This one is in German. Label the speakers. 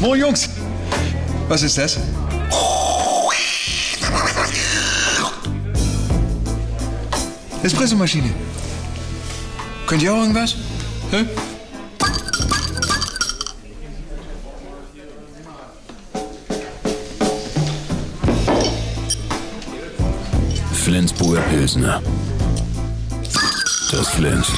Speaker 1: Moin Jungs. Was ist das? Espressomaschine. Könnt ihr auch irgendwas? Hä?
Speaker 2: Flensburger Pilsner. Das Flens.